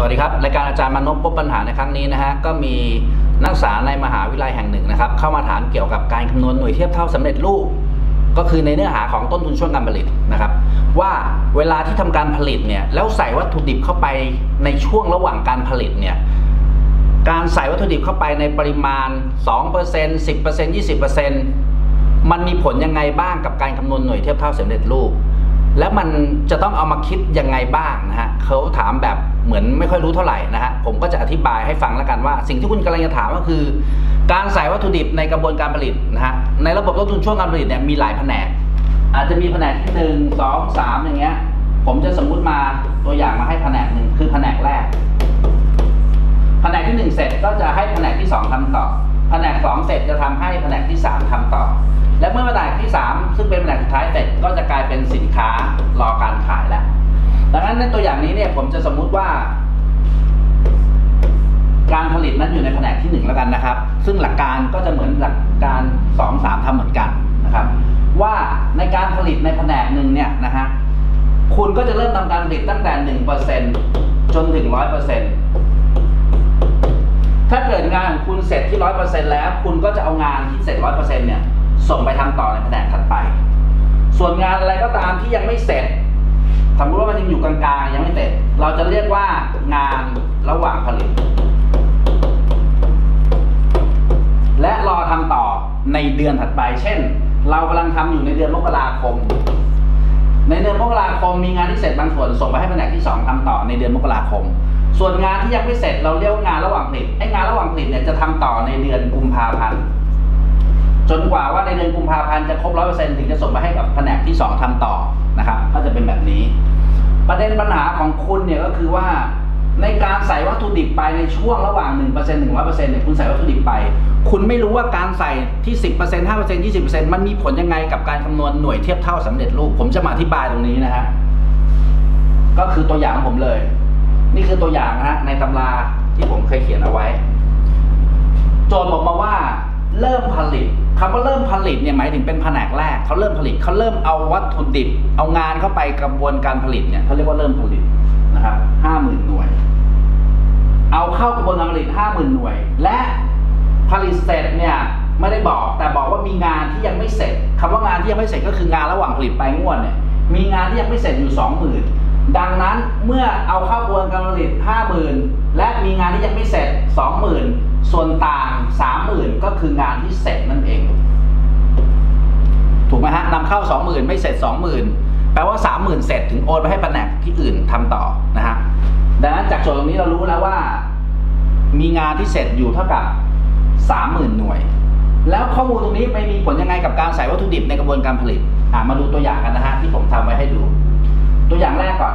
สวัสดีครับรายการอาจารย์มานพพบปัญหาในครั้งนี้นะฮะก็มีนักศึกษาในมหาวิทยาลัยแห่งหนึ่งนะครับ เข้ามาถามเกี่ยวกับการคำนวณหน่วยเทียบเท่าสำเร็จรูป ก็คือในเนื้อหาของต้นทุนช่วงการผลิตนะครับ ว่าเวลาที่ทำการผลิตเนี่ยแล้วใส่วัตถุดิบเข้าไปในช่วงระหว่างการผลิตเนี่ยการใส่วัตถุดิบเข้าไปในปริมาณ 2% 10% 20%มันมีผลยังไงบ้างกับการคำนวณหน่วยเทียบเท่าสำเร็จรูป แล้วมันจะต้องเอามาคิดยังไงบ้างนะฮะเขาถามแบบเหมือนไม่ค่อยรู้เท่าไหร่นะฮะผมก็จะอธิบายให้ฟังแล้วกันว่า สิ่งที่คุณกำลังจะถามก็คือ การใส่วัตถุดิบในกระบวนการผลิตนะฮะในระบบต้นทุนช่วงการผลิตเนี่ยมีหลายแผนก อาจจะมีแผนกที่หนึ่งสองสามอย่างเงี้ยผมจะสมมุติมาตัวอย่างมาให้แผนกหนึ่งคือแผนกแรกแผนกที่หนึ่งเสร็จก็จะให้แผนกที่สองทำต่อแผนกสองเสร็จจะทำให้แผนกที่สามทำต่อ และเมื่อแผนกที่สามซึ่งเป็นแผนกสุดท้ายเสร็จก็จะกลายเป็นสินค้ารอการขายแล้ว ดังนั้นในตัวอย่างนี้เนี่ยผมจะสมมุติว่า การผลิตนั้นอยู่ในแผนกที่หนึ่งแล้วกันนะครับ ซึ่งหลักการก็จะเหมือนหลักการสองสามทำเหมือนกันนะครับ ว่าในการผลิตในแผนกหนึ่งเนี่ยนะฮะคุณก็จะเริ่มทำการผลิตตั้งแต่หนึ่งเปอร์เซ็นจนถึงร้อยเปอร์เซ็นถ้าเกิดงานของคุณเสร็จที่ร้อยเปอร์เซ็นแล้ว คุณก็จะเอางานที่เสร็จร้อยเปอร์เซ็นเนี่ย ส่งไปทำต่อในแผนกถัดไป ส่วนงานอะไรก็ตามที่ยังไม่เสร็จสมมติว่ามันยังอยู่กลางๆยังไม่เสร็จ เราจะเรียกว่างานระหว่างผลิต และรอทำต่อในเดือนถัดไป เช่น เรากำลังทำอยู่ในเดือนมกราคม ในเดือนมกราคมมีงานที่เสร็จบางส่วนส่งไปให้แผนกที่ 2ทำต่อในเดือนมกราคม ส่วนงานที่ยังไม่เสร็จเราเรียกว่างานระหว่างผลิตไอ้งานระหว่างผลิตเนี่ยจะทำต่อในเดือนกุมภาพันธ์ จนกว่าว่าในเดือนกุมภาพันธ์จะครบร้อยเปอร์เซ็นต์ถึงจะส่งไปให้กับแผนกที่2ทำต่อนะครับ ก็จะเป็นแบบนี้ ประเด็นปัญหาของคุณเนี่ยก็คือว่าในการใส่วัตถุดิบไปในช่วงระหว่าง1%ถึง100%เนี่ยคุณใส่วัตถุดิบไป คุณไม่รู้ว่าการใส่ที่ 10% 5% 20%มันมีผลยังไงกับการคำนวณหน่วยเทียบเท่าสำเร็จรูป ผมจะมาอธิบายตรงนี้นะฮะก็คือตัวอย่างของผมเลย นี่คือตัวอย่างนะฮะในตำราที่ผมเคยเขียนเอาไว้ โจทย์บอกมาว่าเริ่มผลิต คำว่าเริ่มผลิตเนี่ยหมายถึงเป็นแผนกแรกเขาเริ่มผลิตเขาเริ่มเอาวัตถุดิบ เอางานเข้าไปกระบวนการผลิตเนี่ยเขาเรียกว่าเริ่มผลิตนะครับห้าหมื่นหน่วย เอาเข้ากระบวนการผลิตห้าหมื่นหน่วย และผลิตเสร็จเนี่ยไม่ได้บอกแต่บอกว่ามีงานที่ยังไม่เสร็จคำว่างานที่ยังไม่เสร็จก็คืองานระหว่างผลิตไปงวดเนี่ยมีงานที่ยังไม่เสร็จอยู่สองหมื่นดังนั้นเมื่อเอาเข้ากระบวนการผลิตห้าหมื่นและมีงานที่ยังไม่เสร็จสองหมื่น ส่วนต่างสามหมื่นก็คืองานที่เสร็จนั่นเอง ถูกไหมฮะนำเข้าสองหมื่นไม่เสร็จสองหมื่นแปลว่าสามหมื่นเสร็จถึงโอนไปให้แผนกที่อื่นทำต่อนะฮะดังนั้นจากโจทย์ตรงนี้เรารู้แล้วว่า มีงานที่เสร็จอยู่เท่ากับสามหมื่นหน่วย แล้วข้อมูลตรงนี้ไปมีผลยังไงกับการใส่วัตถุดิบในกระบวนการผลิตอะมาดูตัวอย่างกันนะฮะที่ผมทำไว้ให้ดู ตัวอย่างแรกก่อน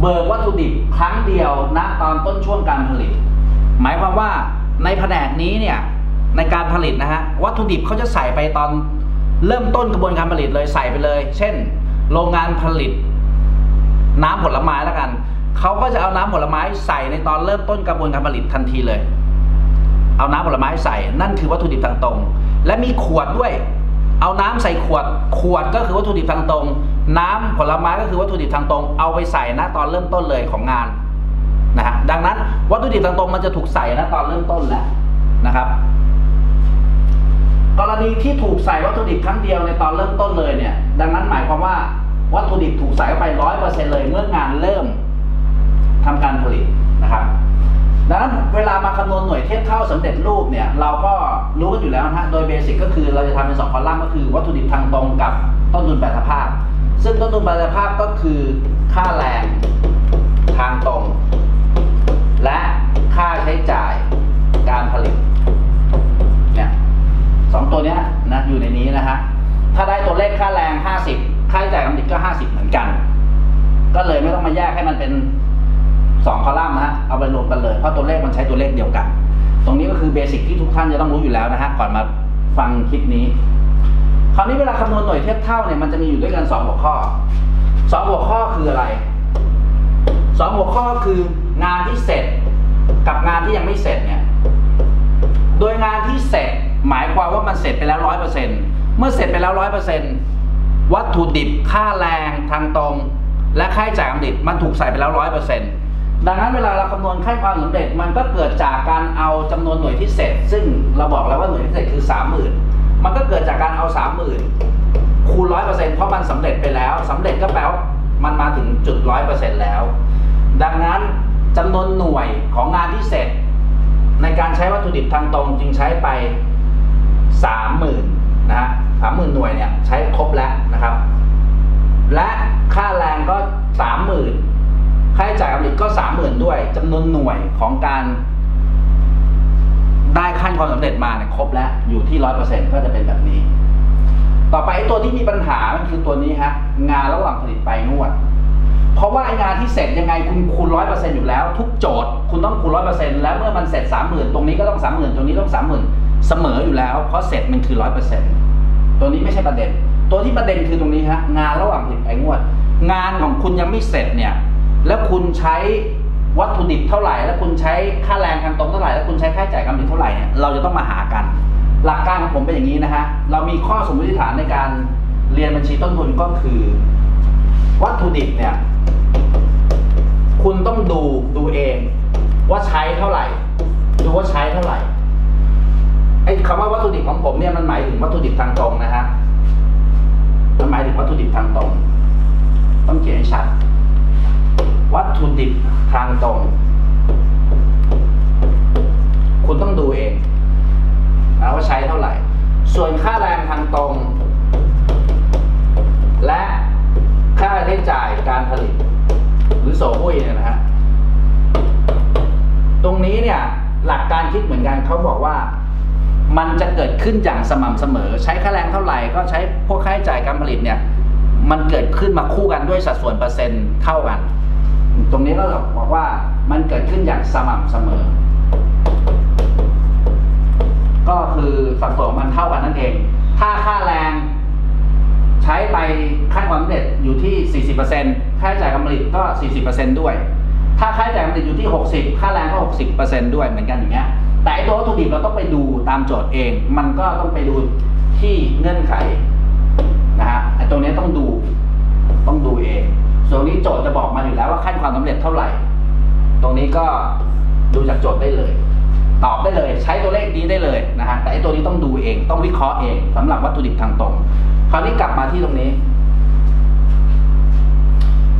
เบิกวัตถุดิบครั้งเดียวณตอนต้นช่วงการผลิต หมายความว่า ในแผนกนี้เนี่ยในการผลิตนะฮะวัตถุดิบเขาจะใส่ไปตอนเริ่มต้นกระบวนการผลิตเลยใส่ไปเลย เช่น โรงงานผลิต น้ำผลไม้แล้วกันเขาก็จะเอาน้ำผลไม้ใส่ในตอนเริ่มต้นกระบวนการผลิตทันทีเลย เอาน้ำผลไม้ใส่นั่นคือวัตถุดิบทางตรง และมีขวดด้วย เอาน้ำใส่ขวด ขวดก็คือวัตถุดิบทางตรง น้ำผลไม้ก็คือวัตถุดิบทางตรง เอาไปใส่นะตอนเริ่มต้นเลยของงาน นะฮะดังนั้นวัตถุดิบทางตรงมันจะถูกใส่นะตอนเริ่มต้นแล้วนะครับ กรณีที่ถูกใส่วัตถุดิบครั้งเดียวในตอนเริ่มต้นเลยเนี่ย ดังนั้นหมายความว่าวัตถุดิบถูกใส่เข้าไปร้อยเปอร์เซ็นเลยเมื่องานเริ่มทำการผลิตนะครับดังนั้นเวลามาคำนวณหน่วยเทียบเท่าสำเร็จรูปเนี่ย เราก็รู้กันอยู่แล้วนะฮะโดยเบสิกก็คือเราจะทำเป็นสองคอลัมน์ก็คือ วัตถุดิบทางตรงกับต้นทุนแปรสภาพ ซึ่งต้นทุนแปรสภาพก็คือค่าแรงทางตรง และค่าใช้จ่ายการผลิตเนี่ยสองตัวเนี้ยนะอยู่ในนี้นะฮะถ้าได้ตัวเลขค่าแรง50ค่าใช้จ่ายการผลิตก็50เหมือนกัน ก็เลยไม่ต้องมาแยกให้มันเป็นสองคอลัมน์นะฮะเอาไปรวมกันเลยเพราะตัวเลขมันใช้ตัวเลขเดียวกัน ตรงนี้ก็คือเบสิกที่ทุกท่านจะต้องรู้อยู่แล้วนะฮะก่อนมาฟังคลิปนี้คราวนี้เวลาคำนวณหน่วยเทียบเท่าเนี่ยมันจะมีอยู่ด้วยกันสองหัวข้อสองหัวข้อคืออะไรสองหัวข้อคือ งานที่เสร็จกับงานที่ยังไม่เสร็จเนี่ยโดยงานที่เสร็จหมายความว่ามันเสร็จไปแล้วร้อยเปอร์เซ็นเมื่อเสร็จไปแล้วร้อยเปอร์เซ็นวัตถุดิบค่าแรงทางตรง และค่าใช้จ่ายการผลิตมันถูกใส่ไปแล้วร้อยเปอร์เซ็นดังนั้นเวลาเราคำนวณค่าความสำเร็จมันก็เกิดจากการเอาจำนวนหน่วยที่เสร็จ ซึ่งเราบอกแล้วว่าหน่วยที่เสร็จคือ30,000มันก็เกิดจากการเอา30,000คูณร้อยเปอร์เซ็นต์เพราะมันสำเร็จไปแล้วสำเร็จก็แปลว่ามันมาถึงจุดร้อยเปอร์เซ็นต์แล้ว ดังนั้น จำนวนหน่วยของงานที่เสร็จ ในการใช้วัตถุดิบทางตรงจึงใช้ไปสามหมื่นนะฮะสามหมื่นหน่วยเนี่ยใช้ครบแล้วนะครับ และค่าแรงก็สามหมื่นค่าใช้จ่ายการผลิตก็สามหมื่นด้วยจำนวนหน่วยของการ ได้ขั้นความสำเร็จมาเนี่ยครบแล้ว อยู่ที่ร้อยเปอร์เซ็นก็จะเป็นแบบนี้ ต่อไปไอ้ตัวที่มีปัญหามันคือตัวนี้ฮะงานระหว่างผลิตไปนวด เพราะว่างานที่เสร็จยังไงคุณคูณร้อยเปอร์เซ็นต์อยู่แล้ว ทุกโจทย์คุณต้องคูณร้อยเปอร์เซ็นต์แล้วเมื่อมันเสร็จสามหมื่นตรงนี้ก็ต้องสามหมื่นตรงนี้ต้องสามหมื่นเสมออยู่แล้ว เพราะเสร็จมันคือร้อยเปอร์เซ็นต์ตัวนี้ไม่ใช่ประเด็น ตัวที่ประเด็นคือตรงนี้ฮะงานระหว่างผลิตไปนวด งานของคุณยังไม่เสร็จเนี่ย แล้วคุณใช้วัตถุดิบเท่าไหร่ แล้วคุณใช้ค่าแรงทางตรงเท่าไหร่ แล้วคุณใช้ค่าใช้จ่ายการผลิตเท่าไหร่เนี่ยเราจะต้องมาหากัน หลักการของผมเป็นอย่างนี้นะฮะเรามีข้อสมมติฐานในการเรียนบัญชีต้นทุนก็คือ วัตถุดิบเนี่ย คุณต้องดูดูเอง ว่าใช้เท่าไหร่ ดูว่าใช้เท่าไหร่ไอ้คำว่าวัตถุดิบของผมเนี่ยมันหมายถึงวัตถุดิบทางตรงนะฮะมันหมายถึงวัตถุดิบทางตรง ต้องเขียนให้ชัด วัตถุดิบทางตรง คุณต้องดูเองนะว่าใช้เท่าไหร่ ส่วนค่าแรงทางตรง และ ค่าใช้จ่ายการผลิต หรือโสหุ้ยเนี่ยนะฮะตรงนี้เนี่ยหลักการคิดเหมือนกันเขาบอกว่ามันจะเกิดขึ้นอย่างสม่ำเสมอ ใช้ค่าแรงเท่าไหร่ก็ใช้พวกค่าใช้จ่ายการผลิตเนี่ยมันเกิดขึ้นมาคู่กันด้วยสัดส่วนเปอร์เซ็นต์เท่ากัน ตรงนี้ก็บอกว่ามันเกิดขึ้นอย่างสม่ำเสมอ ก็คือสัดส่วนมันเท่ากันนั่นเอง ถ้าค่าแรง ช้ไปค่าความสำเร็จอยู่ที่ 40%ค่าใช้จ่ายการผลิตก็ 40%ด้วย ถ้าค่าใช้จ่ายการผลิตอยู่ที่ 60 ค่าแรงก็ 60%ด้วยเหมือนกันอย่างเงี้ย แต่ตัววัตถุดิบเราต้องไปดูตามโจทย์เอง มันก็ต้องไปดูที่เงื่อนไขนะฮะไอ้ตรงนี้ต้องดู ต้องดูเอง ส่วนนี้โจทย์จะบอกมาอยู่แล้วว่าขั้นความสำเร็จเท่าไหร่ ตรงนี้ก็ดูจากโจทย์ได้เลย ตอบได้เลยใช้ตัวเลขนี้ได้เลยนะฮะแต่ไอ้ตัวนี้ต้องดูเองต้องวิเคราะห์เองสำหรับวัตถุดิบทางตรง คราวนี้กลับมาที่ตรงนี้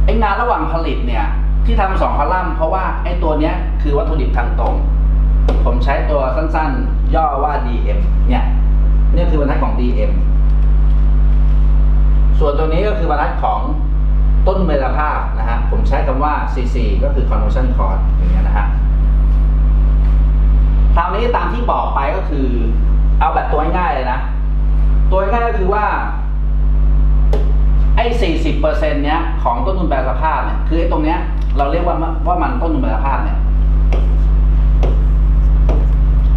ไอ้งานระหว่างผลิตเนี่ย ที่ทำสองคอลัมน์เพราะว่าไอ้ตัวเนี้ยคือวัตถุดิบทางตรง ผมใช้ตัวสั้นๆ ย่อว่า DM เนี่ยเนี่ยคือบรรทัดของ DM ส่วนตัวนี้ก็คือบรรทัดของต้นเมลภาพนะฮะผมใช้คำว่า CC ก็คือ conversion cost อย่างเงี้ยนะฮะ คราวนี้ตามที่บอกไปก็คือ เอาแบบตัวง่ายเลยนะ ตัวง่ายก็คือว่า ไอ้สี่สิบเปอร์เซ็นเนี้ยของต้นทุนแปรสภาพเนี่ยคือไอ้ตรงเนี้ย เราเรียกว่าว่ามันต้นทุนแปรสภาพเนี่ย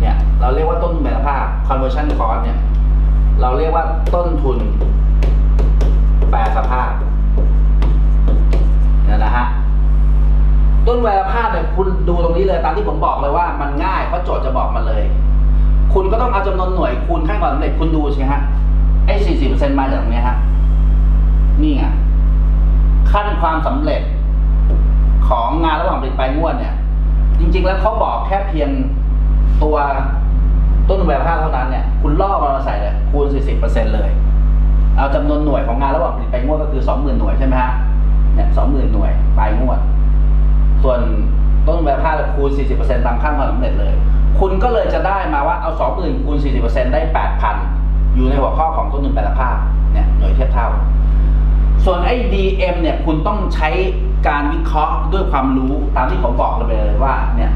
เนี่ย เราเรียกว่าต้นทุนแปรสภาพ conversion cost เนี่ย เราเรียกว่าต้นทุนแปรสภาพเนี่ยนะฮะ ต้นแปรภาพเนี่ยคุณดูตรงนี้เลยตามที่ผมบอกเลยว่ามันง่ายเพราะโจทย์จะบอกมาเลย คุณก็ต้องเอาจำนวนหน่วยคูณค่าความสำเร็จคุณดูสิฮะไอ้สี่สิบเปอร์เซ็นต์มาจากตรงเนี้ยฮะนี่ไงขั้นความสำเร็จของงานระหว่างผลิตไปงวดเนี่ย จริง ๆ แล้วเขาบอกแค่เพียงตัวต้นแบบภาพเท่านั้นเนี่ย คุณล่อมันมาใส่เลยคูณ 40%เลย เอาจำนวนหน่วยของงานระหว่างผลิตไปงวดก็คือ 20,000 หน่วยใช่ไหมฮะเนี่ย20,000 หน่วยไปงวด ส่วนต้นทุนแปรภาคคูณ 40%ตามขั้นตอนสำเร็จเลย คุณก็เลยจะได้มาว่าเอา 20,000คูณ 40%ได้ 8,000 อยู่ในหัวข้อของต้นทุนแปรภาคเนี่ยหน่วยเทียบเท่า ส่วนไอ้ DM เนี่ยคุณต้องใช้การวิเคราะห์ด้วยความรู้ตามที่ผมบอกเลยเลยว่าเนี่ย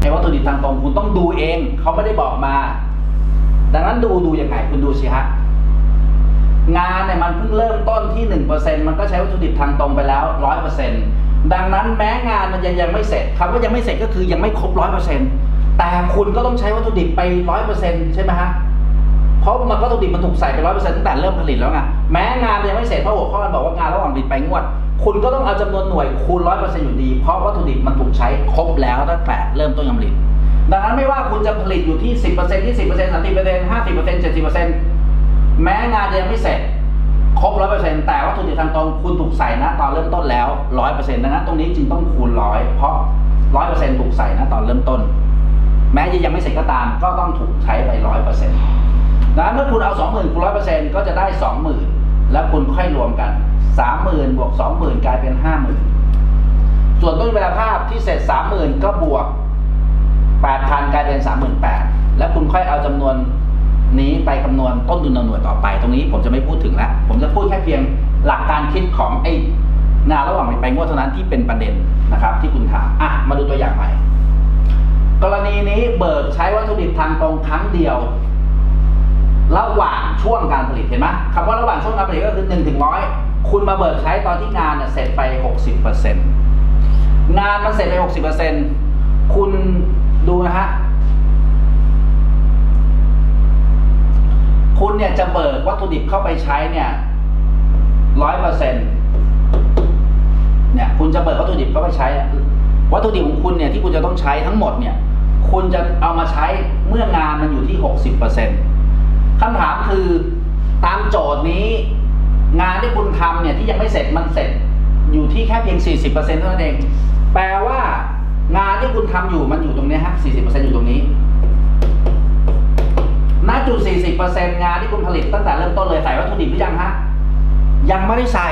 ไอ้วัตถุดิบทางตรงคุณต้องดูเองเขาไม่ได้บอกมา ดังนั้นดูดูยังไงคุณดูสิฮะงานเนี่ยมันเพิ่งเริ่มต้นที่ 1%มันก็ใช้วัตถุดิบทางตรงไปแล้ว 100% ดังนั้นแม้งานมันยังยังไม่เสร็จคำว่ายังไม่เสร็จก็คือยังไม่ครบร้อยเปอร์เซ็นต์แต่คุณก็ต้องใช้วัตถุดิบไปร้อยเปอร์เซ็นต์ใช่ไหมฮะเพราะมันวัตถุดิบมันถูกใส่ไปร้อยเปอร์เซ็นต์ตั้งแต่เริ่มผลิตแล้วไงแม้งานยังไม่เสร็จเพราะหัวข้อมันบอกว่างานระหว่างผลิตไปงวด คุณก็ต้องเอาจำนวนหน่วยคูณร้อยเปอร์เซ็นต์อยู่ดีเพราะวัตถุดิบมันถูกใช้ครบแล้วตั้งแต่เริ่มต้นการผลิต ดังนั้นไม่ว่าคุณจะผลิตอยู่ที่สิบเปอร์เซ็นต์ที่สิบเปอร์เซ็นต์สามสิบเปอร์เซ็นต์ห้าสิบเปอร์เซ็นต์เจ็ดสิบเปอร์เซ็นต์แม้งานยังไม่เสร็จ ครบร้อยเปอร์เซ็นต์แต่วัตถุดิบทางตรงคุณถูกใส่นะตอนเริ่มต้นแล้วร้อยเปอร์เซ็นต์ดังนั้นตรงนี้จึงต้องคูณร้อยเพราะร้อยเปอร์เซ็นต์ถูกใส่นะตอนเริ่มต้น แม้จะยังไม่เสร็จก็ตามก็ต้องถูกใช้ไปร้อยเปอร์เซ็นต์ดังนั้นเมื่อคุณเอาสองหมื่นคูณร้อยเปอร์เซ็นต์ก็จะได้สองหมื่นแล้วคุณค่อยรวมกันสามหมื่นบวกสองหมื่นกลายเป็นห้าหมื่นส่วนต้นเวลาภาพที่เสร็จสามหมื่นก็บวกแปดพันกลายเป็นสามหมื่นแปดแล้วคุณค่อยเอาจำนวน นี้ไปคำนวณต้นทุนต่อหน่วยต่อไป ตรงนี้ผมจะไม่พูดถึงแล้วผมจะพูดแค่เพียงหลักการคิดของไอ้งานระหว่างไปงวดเท่านั้นที่เป็นประเด็นนะครับ ที่คุณถามอะมาดูตัวอย่างใหม่กรณีนี้เบิกใช้วัตถุดิบทางตรงครั้งเดียว ระหว่างช่วงการผลิตเห็นไหมคำว่าระหว่างช่วงการผลิตก็คือหนึ่งถึงร้อยคุณมาเบิกใช้ตอนที่งานเนี่ยเสร็จไปหกสิบเปอร์เซ็นงานมันเสร็จไปหกสิบเปอร์เซ็นคุณดูนะฮะ คุณเนี่ยจะเบิกวัตถุดิบเข้าไปใช้เนี่ยร้อยเปอร์เซ็นเนี่ยคุณจะเบิกวัตถุดิบเข้าไปใช้ วัตถุดิบของคุณเนี่ยที่คุณจะต้องใช้ทั้งหมดเนี่ย คุณจะเอามาใช้เมื่องานมันอยู่ที่หกสิบเปอร์เซ็นตคำถามคือตามโจทย์นี้ งานที่คุณทำเนี่ยที่ยังไม่เสร็จมันเสร็จ อยู่ที่แค่เพียง40%เปอร์เซ็นเท่านั้นเอง แปลว่างานที่คุณทำอยู่มันอยู่ตรงนี้ฮะ40%อยู่ตรงนี้ ณจุด 40%งานที่คุณผลิตตั้งแต่เริ่มต้นเลยใส่วัตถุดิบหรือยังฮะ ยังไม่ได้ใส่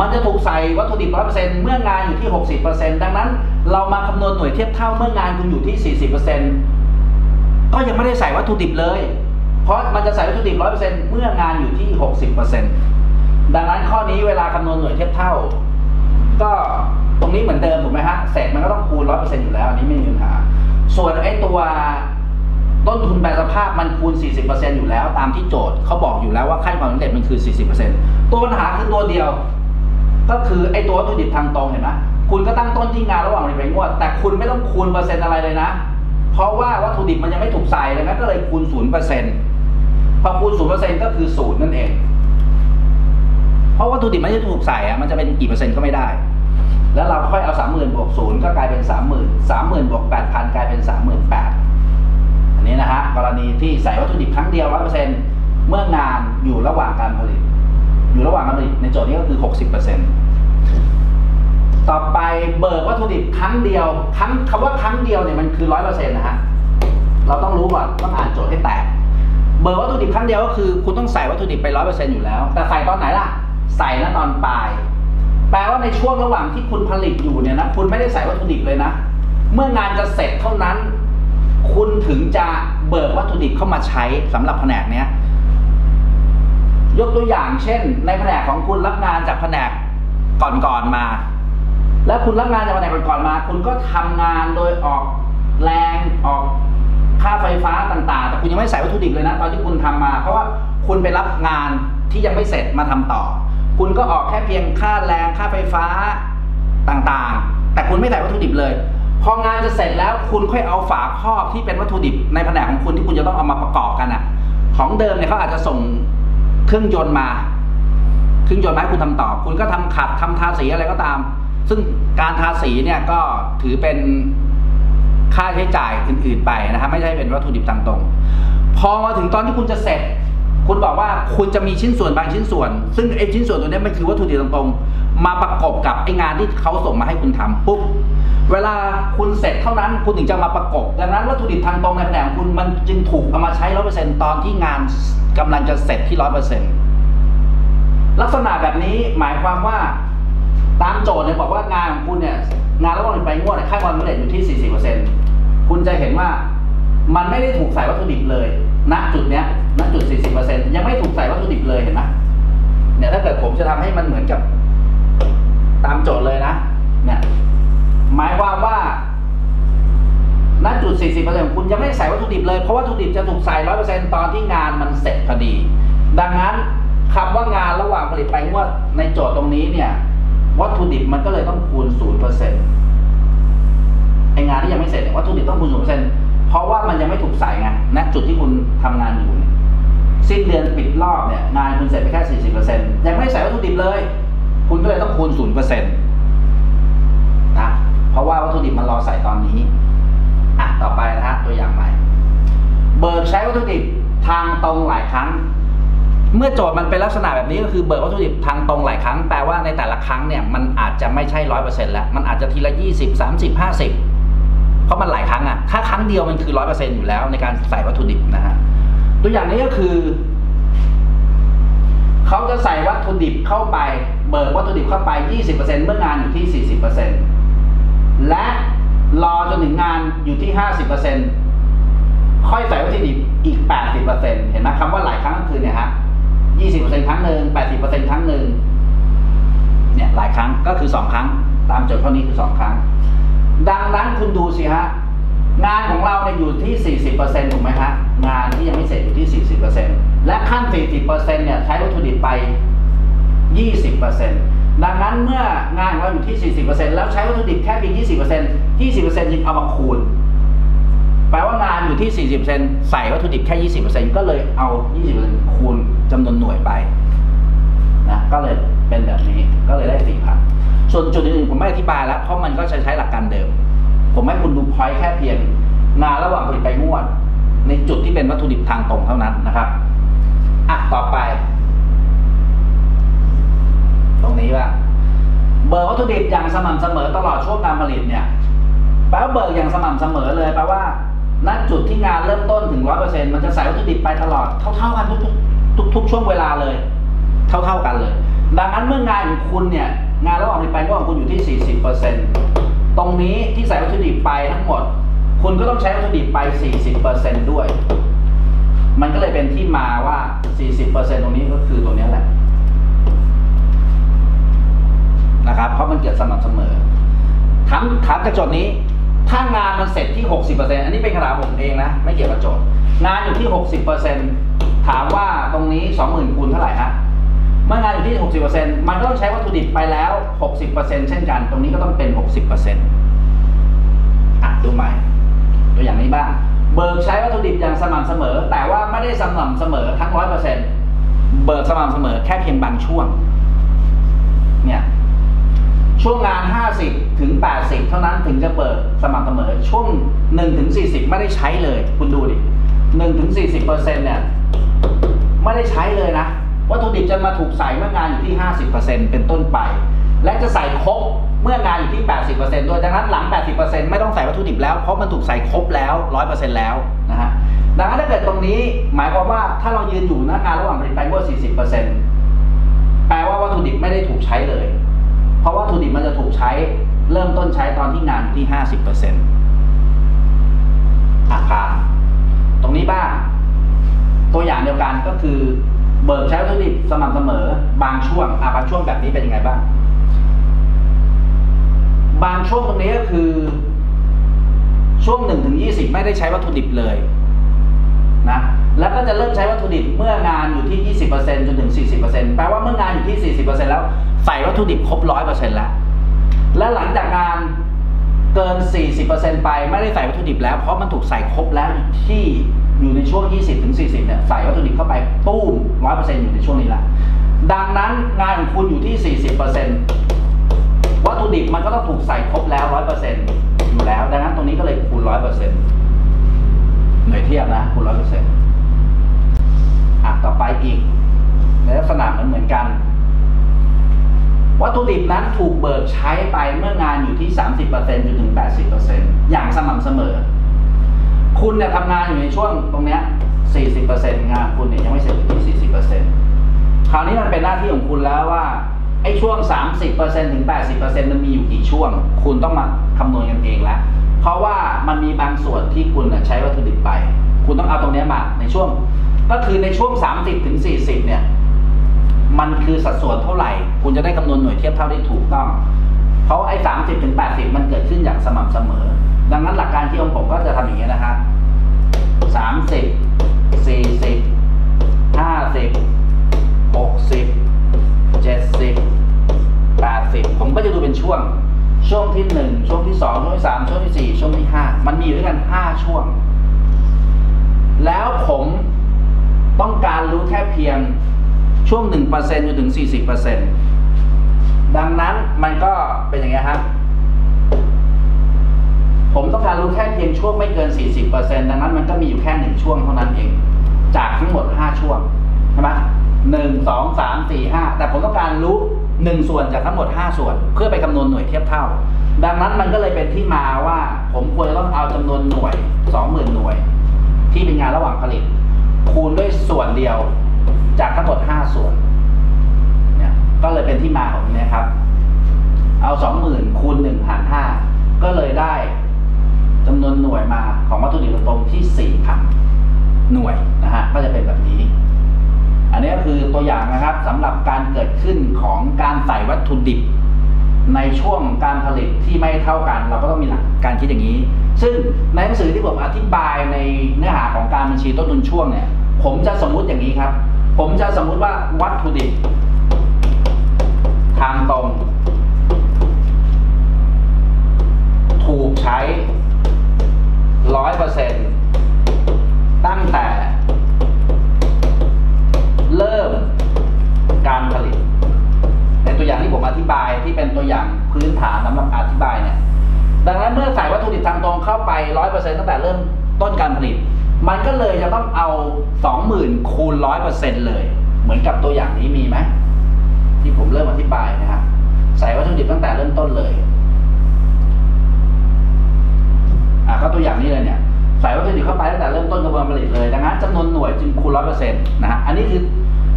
มันจะถูกใส่วัตถุดิบ 100%เมื่องานอยู่ที่ 60%ดังนั้น เรามาคำนวณหน่วยเทียบเท่าเมื่องานคุณอยู่ที่ 40%ก็ยังไม่ได้ใส่วัตถุดิบเลย เพราะมันจะใส่วัตถุดิบ 100%เมื่องานอยู่ที่ 60%ดังนั้นข้อนี้เวลาคำนวณหน่วยเทียบเท่า ก็ตรงนี้เหมือนเดิมถูกไหมฮะเสร็จมันก็ต้องคูณ 100%อยู่แล้วอันนี้ไม่มีปัญหา ส่วนไอ้ตัว ต้นทุนแปรสภาพมันคูณ 40%อยู่แล้ว ตามที่โจทย์เขาบอกอยู่แล้วว่าขั้นความสำเร็จมันคือ 40%ตัวปัญหาคือตัวเดียว ก็คือไอ้ตัววัตถุดิบทางตรงเห็นไหมคุณก็ตั้งต้นที่งานระหว่างผลิตไปงวด แต่คุณไม่ต้องคูณเปอร์เซ็นต์อะไรเลยนะ เพราะว่าวัตถุดิบมันยังไม่ถูกใส่เลยนะก็เลยคูณ 0%พอคูณ 0%ก็คือ0นั่นเอง เพราะวัตถุดิบม่ได้ถูกใส่อะมันจะเป็นกี่เปอร์เซ็นต์ก็ไม่ได้ แล้วเราค่อยเอา 30,000บวก0ก็กลายเป็น 30,000 30,000บวก8,000กลายเป็น 38,000 อันนี้นะฮะกรณีที่ใส่วัตถุดิบครั้งเดียว100%เซ็นเมื่องานอยู่ระหว่างการผลิต อยู่ระหว่างการผลิตในโจทย์นี้ก็คือ60%ต่อไปเบิกวัตถุดิบครั้งเดียวครั้งคำว่าครั้งเดียวเนี่ยมันคือ100%นนะฮะเราต้องรู้ก่อนต้องอ่านโจทย์ให้แตก เบิกวัตถุดิบครั้งเดียวก็คือ คุณต้องใส่วัตถุดิบไป100%อยู่แล้ว แต่ใส่ตอนไหนล่ะ ใส่นะตอนปลาย แปลว่าในช่วงระหว่างที่คุณผลิตอยู่เนี่ยนะคุณไม่ได้ใส่วัตถุดิบเลยนะ เมื่องานจะเสร็จเท่านั้น คุณถึงจะเบิกวัตถุดิบเข้ามาใช้สำหรับแผนกเนี้ย ยกตัวอย่างเช่น ในแผนกของคุณรับงานจากแผนกก่อนๆมา แล้วคุณรับงานจากแผนกก่อนๆมา คุณก็ทำงานโดยออกแรงออกค่าไฟฟ้าต่างๆ แต่คุณยังไม่ใส่วัตถุดิบเลยนะตอนที่คุณทำมา เพราะว่าคุณไปรับงานที่ยังไม่เสร็จมาทำต่อ คุณก็ออกแค่เพียงค่าแรงค่าไฟฟ้าต่างๆ แต่คุณไม่ใส่วัตถุดิบเลย พองานจะเสร็จแล้วคุณค่อยเอาฝาครอบที่เป็นวัตถุดิบในแผนกของคุณที่คุณจะต้องเอามาประกอบกันอะของเดิมเนี่ยเขาอาจจะส่งเครื่องยนต์มา เครื่องยนต์มาให้คุณทำต่อ คุณก็ทำขัดทำทาสีอะไรก็ตาม ซึ่งการทาสีเนี่ยก็ถือเป็นค่าใช้จ่ายอื่น ๆไปนะครับไม่ใช่เป็นวัตถุดิบทางตรง พอมาถึงตอนที่คุณจะเสร็จ คุณบอกว่าคุณจะมีชิ้นส่วนบางชิ้นส่วน ซึ่งไอ้ชิ้นส่วนตัวนี้มันคือวัตถุดิบตรงๆมาประกอบกับไอ้งานที่เขาส่งมาให้คุณทำปุ๊บ เวลาคุณเสร็จเท่านั้นคุณถึงจะมาประกบ ดังนั้นวัตถุดิบทางตรงในแผนกของคุณมันจึงถูกเอามาใช้ร้อเปอร์เซ็นตอนที่งานกำลังจะเสร็จที่ร้อยเปอร์เซ็นลักษณะแบบนี้หมายความว่าตามโจทย์เนี่ยบอกว่างานของคุณเนี่ยงานระหว่างไปงวดค่าความสำเร็จอยู่ที่ 40%คุณจะเห็นว่ามันไม่ได้ถูกใส่วัตถุดิบเลยณจุดเนี้ยณจุด 40%ยังไม่ถูกใส่วัตถุดิบเลยเห็นไหมเนี่ยถ้าเกิดผมจะทำให้มันเหมือนกับ ตามโจทย์เลยนะเนี่ย หมายความว่าณจุด 40%ของคุณยังไม่ได้ใส่วัตถุดิบเลย เพราะวัตถุดิบจะถูกใส่ 100%ตอนที่งานมันเสร็จพอดี ดังนั้นคำว่างานระหว่างผลิตไปงวดในโจทย์ตรงนี้เนี่ย วัตถุดิบมันก็เลยต้องคูณ 0%ไองานที่ยังไม่เสร็จเนี่ยวัตถุดิบต้องคูณ 0%เพราะว่ามันยังไม่ถูกใส่ไงณจุดที่คุณทำงานอยู่สิ้นเดือนปิดรอบเนี่ยงานคุณเสร็จไปแค่ 40%ยังไม่ใส่วัตถุดิบเลย คุณก็เลยต้องคูณ 0% เพราะว่าวัตถุดิบมันรอใส่ตอนนี้อะต่อไปนะฮะตัวอย่างใหม่ เบิกใช้วัตถุดิบทางตรงหลายครั้ง เมื่อโจทย์มันเป็นลักษณะแบบนี้ก็คือเบิกวัตถุดิบทางตรงหลายครั้งแปลว่าในแต่ละครั้งเนี่ยมันอาจจะไม่ใช่ร้อยเปอร์เซ็นต์แล้ว มันอาจจะทีละยี่สิบสามสิบห้าสิบเพราะมันหลายครั้งอะถ้าครั้งเดียวมันคือร้อยเปอร์เซ็นต์อยู่แล้วในการใส่วัตถุดิบนะฮะตัวอย่างนี้ก็คือเขาจะใส่วัตถุดิบเข้าไป เบิกวัตถุดิบเข้าไป 20%เมื่องานอยู่ที่ 40% และรอจนถึงงานอยู่ที่ 50%ค่อยใส่วัตถุดิบอีก 80%เห็นไหมคำว่าหลายครั้งก็คือเนี่ยฮะ20%ครั้งหนึ่ง80%ครั้งหนึ่งเนี่ยหลายครั้งก็คือ 2 ครั้ง ตามโจทย์ข้อนี้คือ 2 ครั้ง ดังนั้นคุณดูสิฮะงานของเราเนี่ยอยู่ที่ 40%ถูกไหมฮะงานที่ยังไม่เสร็จอยู่ที่ 40%และขั้น 40%เนี่ยใช้วัตถุดิบไป 20% ดังนั้นเมื่องานเราอยู่ที่ 40%แล้วใช้วัตถุดิบแค่เพียง20% 20%ยิงเอามาคูณ แปลว่างานอยู่ที่ 40%ใส่วัตถุดิบแค่ 20%ก็เลยเอา 20%คูณจำนวนหน่วยไปนะก็เลยเป็นแบบนี้ก็เลยได้ 4,000 ส่วนจุดอื่นๆผมไม่อธิบายแล้ว เพราะมันก็ใช้ใช้หลักการเดิม ผมให้คุณดูพอยต์แค่เพียงงานระหว่างผลิตไปงวด ในจุดที่เป็นวัตถุดิบทางตรงเท่านั้นนะครับอะต่อไป ตรงนี้ว่า เบิกวัตถุดิบอย่างสม่ำเสมอตลอดช่วงการผลิตเนี่ยแปลว่าเบิกอย่างสม่ำเสมอเลยแปลว่าณจุดที่งานเริ่มต้นถึงร้อยเปอร์เซ็นมันจะใส่วัตถุดิบไปตลอดเท่าๆกันทุกๆทุกทุกช่วงเวลาเลย เท่าๆกันเลย ดังนั้นเมื่องานของคุณเนี่ยงานระหว่างผลิตไปก็ของคุณอยู่ที่40เปอร์เซ็นตรงนี้ที่ใส่วัตถุดิบไปทั้งหมด คุณก็ต้องใช้วัตถุดิบไป40เปอร์เซ็นด้วย มันก็เลยเป็นที่มาว่า40เปอร์เซ็นตรงนี้ก็คือตัวนี้แหละ นะครับ เพราะมันเกิดสม่ำเสมอถามถามจากโจทย์นี้ ถ้างานมันเสร็จที่ 60%อันนี้เป็นคำถามผมเองนะ ไม่เกี่ยวกับโจทย์ งานอยู่ที่ 60%ถามว่าตรงนี้ 20,000คูณเท่าไหร่ฮะเมื่องานอยู่ที่ 60%มันก็ต้องใช้วัตถุดิบไปแล้ว 60%เช่นกัน ตรงนี้ก็ต้องเป็น 60%อะดูใหม่ตัวอย่างนี้บ้าง เบิกใช้วัตถุดิบอย่างสม่ำเสมอ แต่ว่าไม่ได้สม่ำเสมอทั้ง 100%เบิกสม่ำเสมอแค่เพียงบางช่วง เนี่ย ช่วงงาน 50 ถึง 80 เท่านั้นถึงจะเปิดสม่ำเสมอ ช่วง 1 ถึง 40 ไม่ได้ใช้เลย คุณดูดิ 1 ถึง 40เปอร์เซ็นต์เนี่ย ไม่ได้ใช้เลยนะ วัตถุดิบจะมาถูกใส่เมื่องานอยู่ที่ 50%เป็นต้นไป และจะใส่ครบเมื่องานอยู่ที่ 80%ด้วยดังนั้นหลัง 80%ไม่ต้องใส่วัตถุดิบแล้ว เพราะมันถูกใส่ครบแล้ว 100%แล้วนะฮะ ดังนั้นถ้าเกิดตรงนี้หมายความว่าถ้าเรายืนอยู่หน้างานระหว่างผลิตไปเมื่อ40%แปลว่าวัตถุดิบไม่ได้ถูกใช้เลย เพราะวัตถุดิบมันจะถูกใช้เริ่มต้นใช้ตอนที่งานอยู่ที่50%อาคารตรงนี้บ้าง ตัวอย่างเดียวกันก็คือ เบิกใช้วัตถุดิบสม่ำเสมอ บางช่วงอะบางช่วงแบบนี้เป็นยังไงบ้าง บางช่วงตรงนี้ก็คือ ช่วง1ถึง20ไม่ได้ใช้วัตถุดิบเลยนะแล้วก็จะเริ่มใช้วัตถุดิบเมื่องานอยู่ที่ 20%จนถึง 40%แปลว่าเมื่องานอยู่ที่ 40%แล้ว ใส่วัตถุดิบครบ100%แล้ว และหลังจากงานเกิน 40%ไปไม่ได้ใส่วัตถุดิบแล้ว เพราะมันถูกใส่ครบแล้วที่อยู่ในช่วง 20ถึง40เนี่ยใส่วัตถุดิบเข้าไปตู้ม100%อยู่ในช่วงนี้ละดังนั้นงานของคุณอยู่ที่ 40%วัตถุดิบมันก็ต้องถูกใส่ครบแล้ว 100%อยู่แล้ว ดังนั้นตรงนี้ก็เลยคูณ 100%หน่วยเทียบนะคูณ 100%อะต่อไปอีกในลักษณะเหมือนเหมือนกัน วัตถุดิบนั้นถูกเบิกใช้ไปเมื่องานอยู่ที่ 30%จนถึง 80%อย่างสม่ำเสมอ คุณเนี่ยทำงานอยู่ในช่วงตรงเนี้ย 40%งานคุณเนี่ยยังไม่เสร็จอยู่ที่ 40%คราวนี้มันเป็นหน้าที่ของคุณแล้วว่าไอ้ช่วง 30%ถึง 80%มันมีอยู่กี่ช่วง คุณต้องมาคำนวณกันเองละเพราะว่ามันมีบางส่วนที่คุณใช้วัตถุดิบไป คุณต้องเอาตรงนี้มาในช่วง ก็คือในช่วง 30ถึง40 เนี่ย มันคือสัดส่วนเท่าไหร่ คุณจะได้คำนวณหน่วยเทียบเท่าได้ถูกต้อง เพราะไอ้สามสิบถึงแปดสิบมันเกิดขึ้นอย่างสม่ำเสมอ ดังนั้นหลักการที่องผมก็จะทำอย่างนี้นะฮะสามสิบสี่สิบห้าสิบหกสิบเจ็ดสิบแปดสิบผมก็จะดูเป็นช่วง ช่วงที่หนึ่งช่วงที่สองช่วงที่สามช่วงที่สี่ช่วงที่ห้ามันมีอยู่ด้วยกันห้าช่วง แล้วผมต้องการรู้แค่เพียง ช่วง 1%จนถึง 40%ดังนั้นมันก็เป็นอย่างเงี้ครับผมต้องการรู้แค่เพียงช่วงไม่เกิน 40%ดังนั้นมันก็มีอยู่แค่หนึ่งช่วงเท่านั้นเอง จากทั้งหมด 5 ช่วงใช่ไหมหนึ่งสองสามสี่ห้าแต่ผมต้องการรู้หนึ่งส่วนจากทั้งหมดห้าส่วน เพื่อไปคำนวณหน่วยเทียบเท่า ดังนั้นมันก็เลยเป็นที่มาว่า ผมควรจะต้องเอาจำนวนหน่วยสองหมื่นหน่วย ที่เป็นงานระหว่างผลิต คูณด้วยส่วนเดียว จากทั้งหมดห้าส่วน เนี่ยก็เลยเป็นที่มาของนี้นะครับ เอาสองหมื่นคูณหนึ่งหารห้าก็เลยได้จำนวนหน่วยมาของวัตถุดิบตรงที่สี่พันหน่วยนะฮะก็จะเป็นแบบนี้ อันนี้ก็คือตัวอย่างนะครับสำหรับการเกิดขึ้นของการใส่วัตถุดิบ ในช่วงการผลิตที่ไม่เท่ากัน เราก็ต้องมีหลักการคิดอย่างนี้ ซึ่งในหนังสือที่ผมอธิบายในเนื้อหาของการบัญชีต้นทุนช่วงเนี่ย ผมจะสมมุติอย่างนี้ครับ ผมจะสมมุติว่าวัตถุดิบทางตรง ถูกใช้ร้อยเปอร์เซ็นต์ตั้งแต่ เริ่มการผลิต ในตัวอย่างที่ผมอธิบายที่เป็นตัวอย่างพื้นฐานสำหรับอธิบายเนี่ยดังนั้นเมื่อใส่วัตถุดิบทางตรงเข้าไปร้อยเปอร์เซ็นต์ตั้งแต่เริ่มต้นการผลิต มันก็เลยจะต้องเอาสองหมื่นคูณร้อยเปอร์เซ็นเลย เหมือนกับตัวอย่างนี้มีไหมที่ผมเริ่มอธิบายนะครับใส่วัตถุดิบตั้งแต่เริ่มต้นเลยอะก็ตัวอย่างนี้เลยเนี่ยใส่วัตถุดิบเข้าไปตั้งแต่เริ่มต้นกระบวนการผลิตเลยดังนั้นจำนวนหน่วยจึงคูณร้อยเปอร์เซ็นต์นะฮะอันนี้คือ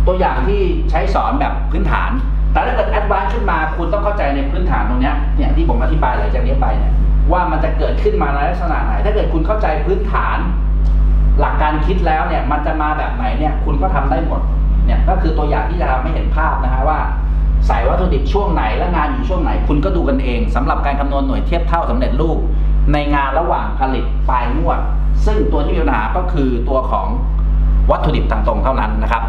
ตัวอย่างที่ใช้สอนแบบพื้นฐาน แต่ถ้าเกิดแอดวานซ์ขึ้นมาคุณต้องเข้าใจในพื้นฐานตรงเนี้ยเนี่ยที่ผมอธิบายหลังจากนี้ไปเนี่ยว่ามันจะเกิดขึ้นมาในลักษณะไหน ถ้าเกิดคุณเข้าใจพื้นฐาน หลักการคิดแล้วเนี่ยมันจะมาแบบไหนเนี่ยคุณก็ทำได้หมดเนี่ยก็คือตัวอย่างที่จะทำให้เห็นภาพนะฮะว่า ใส่วัตถุดิบช่วงไหนและงานอยู่ช่วงไหน คุณก็ดูกันเองสำหรับการคำนวณหน่วยเทียบเท่าสำเร็จรูปในงานระหว่างผลิตปลายงวด ซึ่งตัวที่มีปัญหาก็คือตัวของวัตถุดิบทางตรงเท่านั้นนะครับ